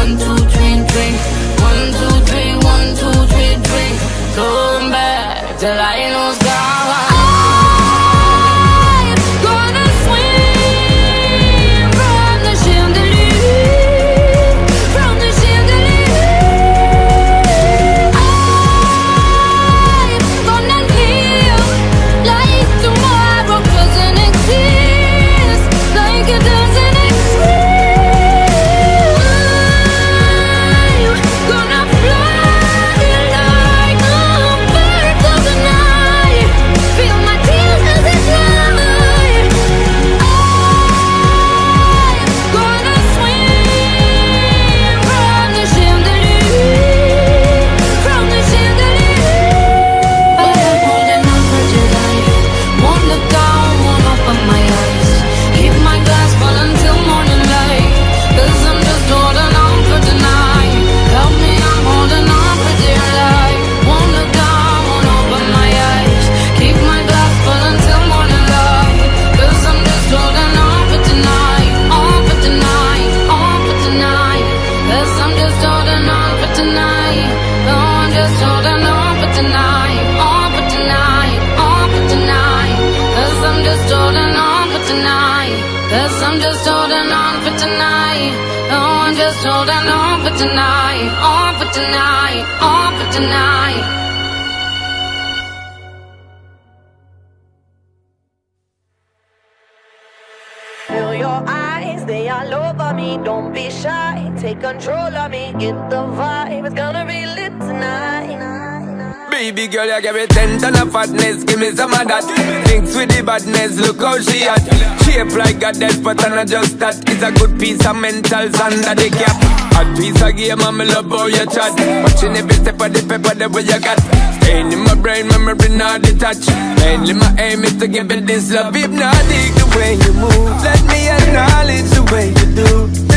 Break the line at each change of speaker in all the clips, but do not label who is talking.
One, two, three, drink. One, two, three, one, two, three, drink. Come back till I Sold out all for tonight, on for tonight, on for tonight.
your eyes, they all over me. Don't be shy, take control of me. Get the vibe, it's gonna be lit tonight.
Baby girl, you give me ten ton of fatness, give me some of that. Thinks with the badness, look how she at Shape like a death, but I'm not just that. It's a good piece of mental under the cap A piece of game, I'm love how you chat. Watching every step of the paper, the way you got. Stain in my brain, memory not detached. Mainly my aim is to give it this love. If not, dig the way you move. Let me acknowledge the way you do.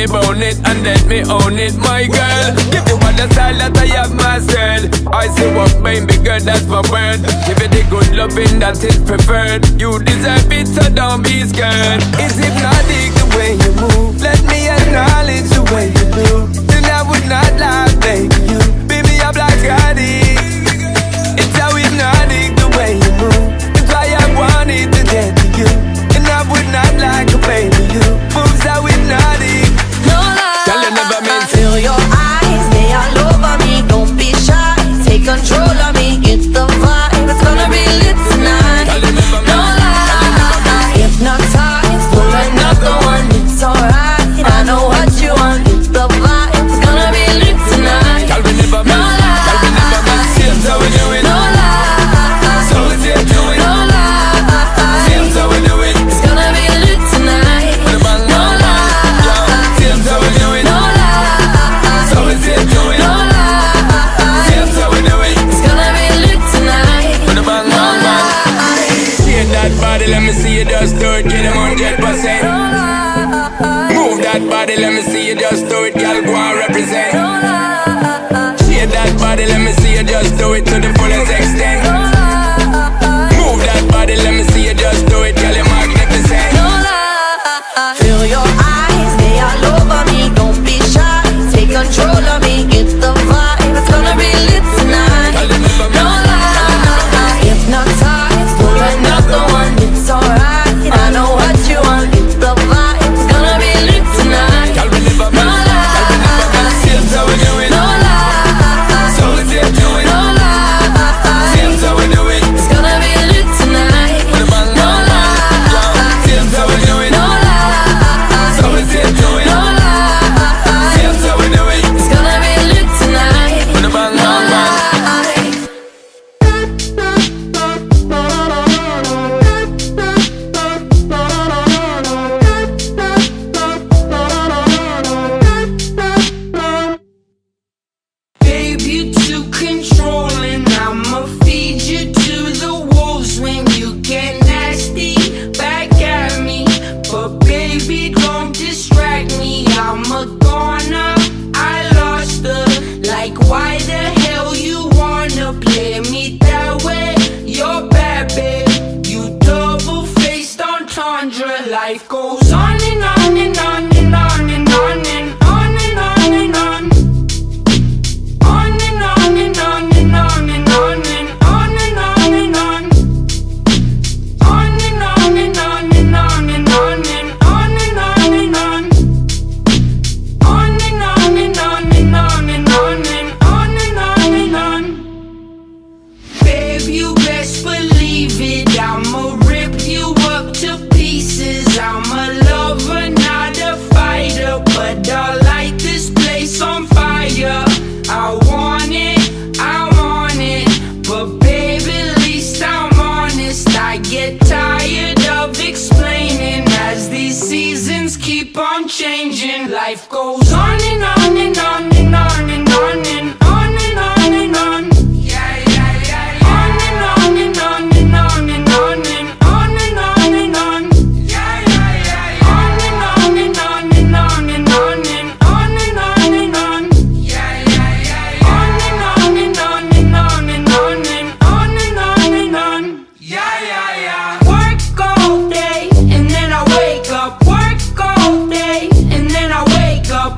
me
bone it and let me own it, my girl. Give you all the style that I have myself. I see what baby girl? that's my word. Give you the good loving that is preferred. You deserve it, so don't be scared. It's hypnotic the way you move. Let me acknowledge the way body, let me see you just do it, girl, go and represent. Shake that body, let me see you just do it to the fullest extent.
life goes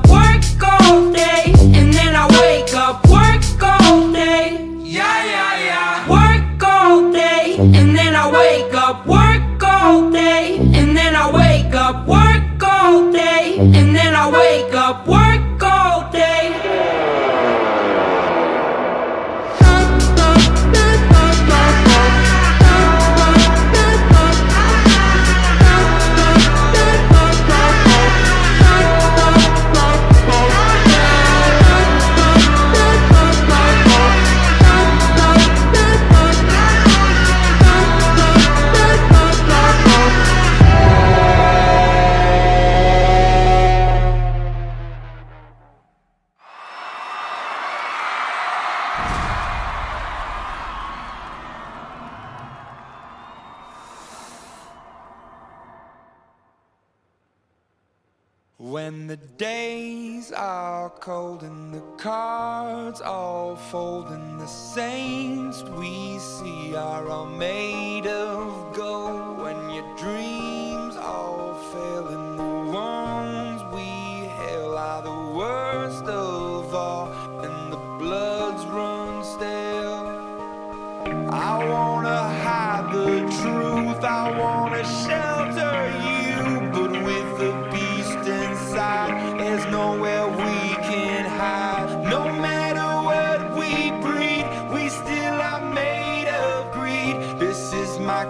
What? the days are cold and the cards all fold and the saints we see are all made of gold.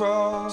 cross.